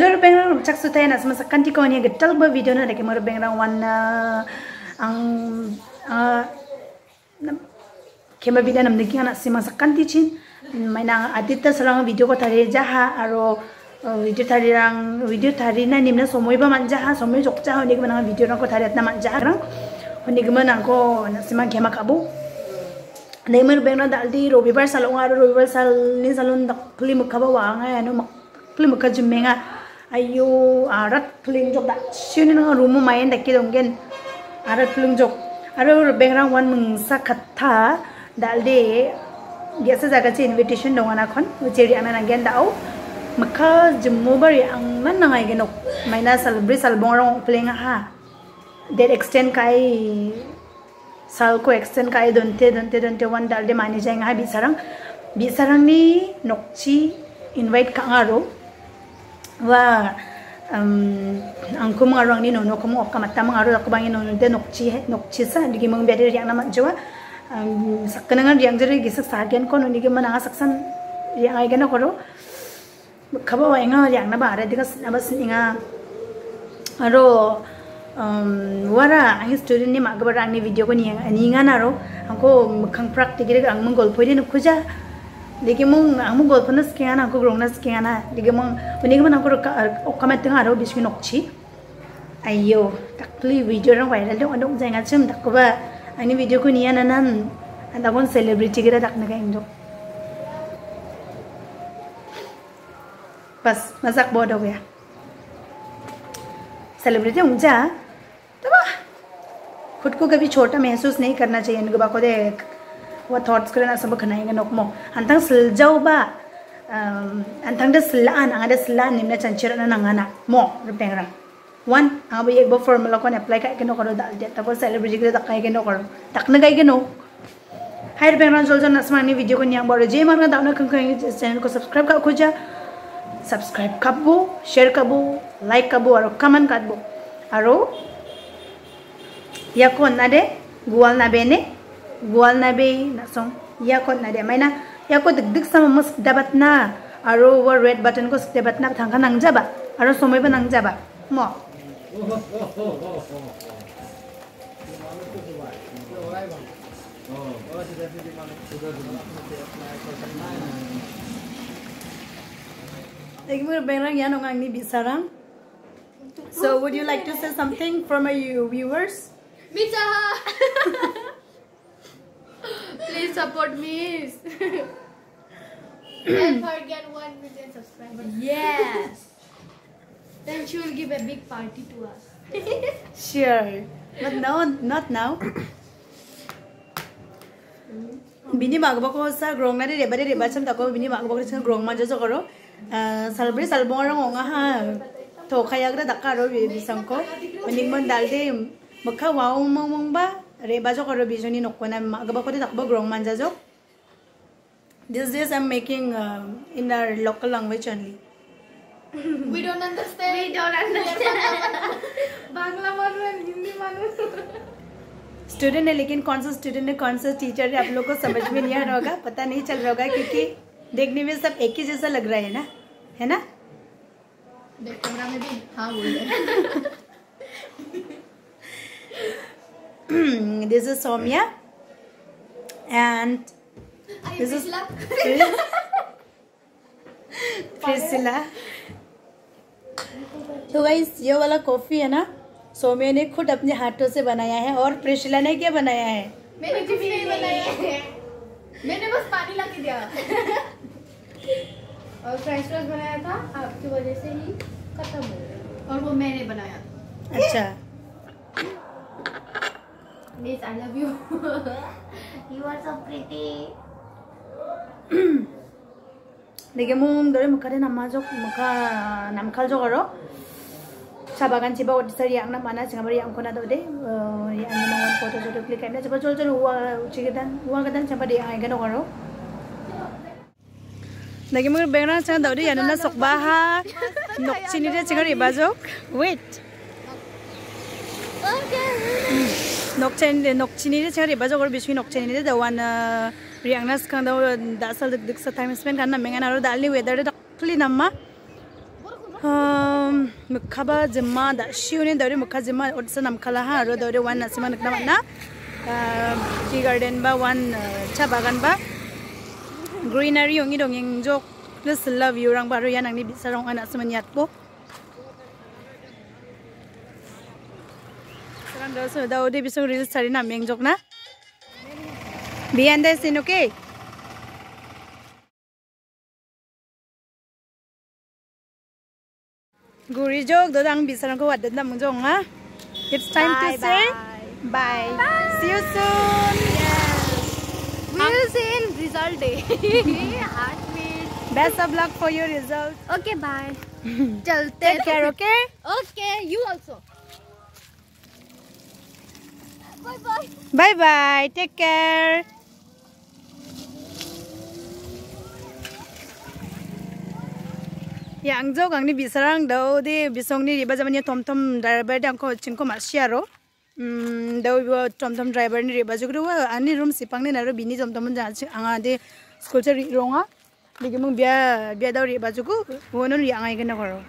Lur bengrang cak sutai na semasa kanti kau ni. Getal video na lagi mur bengrang wan ang kema video nam degi anak semasa kanti chin. Maina adita sarang video ko tari jaha aro video tari rang video tari na nimna somoy ba man jaha somoy jok jaha ni gimana video rang ko tari atna man jaha rang. Ni gimana ko sema kema kabu. Neymar bengrang daldi robibar salong aro robibar sal ni salon dak puli mukaba wa nga ano mak puli mukka jumenga ayo arat pling jok da sini nang rumu main dak kidong gen arat pling jok aro bengrang wan mung sa khatha dalde biasa jaga ci invitation dong anak kon uceri anak nagen dao maka jemmu bari ang nan nangai genok maina salbri salbong pling ha that extend kai sal ko extend kai donte donte donte wan dalde mani jainga bisarang bisarang ni nokchi invite ka ngaro wa um angku mengarang ni nono kamu okka mata mengaru aku bangin nono de nokci nokci sa digi meng biade yang nama jawa sakkenangan yang jere gisa sagen kono nigi mana saksan yang ai gana koro kaba wa yang na bare diga nabas inga aro wara ang student ni magabara ni video ko ni ni nga naro angko mukang praktik ang menggol pwede nukuja देखिए मैं हम गोल्फन स्कैन हमको ग्रोन स्कैन है देखिए मैं उन्हें मैं हमको ओखा मैं तेरह आरोप बिस्मी नक्शी अयो टकली वीडियो रंग वायरल तो अंदर उसे ऐसे हम देखो बा अन्य वीडियो को नहीं है ना ना अंदर कौन सेलिब्रिटी के लिए देखने का इंदो बस मज़ाक बहुत हो गया सेलिब्रिटी हूँ जा तो बा खुद को कभी छोटा महसूस नहीं करना चाहिए इनको बाको देख wa thoughts ko na sabak na inga nok mo antang siljaw ba antang da silaan ang ada silaan nimna chanchira na nangana mo rupeng rang one ang ba ba formula ko apply ka kino ko dal dia tapos celebrity ko tak kay kino ko tak na kay kino hai rupeng rang soljon nasma ni video ko niyang boro je mar na daw na channel ko subscribe ka kabo share kabo like kabo aro comment kabo aro yakon na de gual gual na be na song yakot na de maina yakot dik dik sama mus dabat na aro war red button ko dabat na thangka nang jaba aro somoi ba nang jaba mo Igmur bengrang yan ang ni bisarang. So would you like to say something from our viewers? Michaha! Please support me. and forget 1 million subscribers. Yes. then she will give a big party to us. Sure. But no, not now. bini magbo ko sa grong na re bare re ba cham ta ko bini magbo ko sa grong ma jo jo karo salbre salbong rang nga ha to khaya gra dakka ro bi sang ko maning mon dal de makha wow mong mong ba re ba jo karo bijoni nokko na magbo takbo grong man ja jo These days I'm making uh, in our local language only. we don't understand. We don't understand. Bangla मानो हिंदी मानो स्टूडेंट है लेकिन कौन सा स्टूडेंट है कौन सा टीचर है आप लोग को समझ में नहीं आ रहा होगा पता नहीं चल रहा होगा क्योंकि देखने में सब एक ही जैसा लग रहा है ना है ना कैमरा में भी हाँ बोल रहे this is Soumya. And this is- Priscilla. Priscilla. तो गाइस ये वाला कॉफ़ी है ना? सौम्या ने खुद अपने हाथों से बनाया है और प्रिशिला ने क्या बनाया है? मैंने कुछ नहीं बनाया है। मैंने बस पानी ला के दिया। और फ्रेंच फ्राइज बनाया था आपकी वजह से ही खत्म हो गया। और वो मैंने बनाया। अच्छा। This I love you. you are so pretty. 내게 몸들이 먹가래 남마족 먹가 남칼족으로 sabagan ciba wadi sari yang mana na singa bari yang kona dode uh, yang nama wan foto jodo klik kaimna ciba jol jol uwa cikitan uwa ketan ciba di yang kena koro Nagi mungkin bengra singa dode yang nana sok baha nok sini dia singa riba jok wait Okay nok chen nok chini de chari ba gor biswi nok chini de dawan uh, riangna skang da da sal dik dik sa time spend kan na mengan aro dalni weather de dakli namma. Um mukhaba jimma da shiune dawre mukha jimma odsa nam khala ha aro dawre wan nasima nakna manna. Um, garden ba wan uh, cha bagan ba. Greenery yongi dongeng jok. Plus love you rang baru ro yanang ni bisarong anak samanyat po so na bianda sin okay Guri jok dodang bisarong ko wadat na mong ha it's time Bye, to say bye. bye see you soon We'll see in result day. Heartbeat. best of luck for your results Okay, bye. Chalte. take care okay Okay, you also. Bye bye. Bye bye. Take care. 양조 강리 비사랑 더디 비송리 리바자마니 톰톰 드라이버 당코 친코 마시아로 음 더위와 톰톰 드라이버 니 리바주그로 아니 룸 시팡네 나로 비니 톰톰은 자치 앙아데 스쿨처 리롱아 리기몽 비아 비아다우 리바주고 원은 양아이게 나거로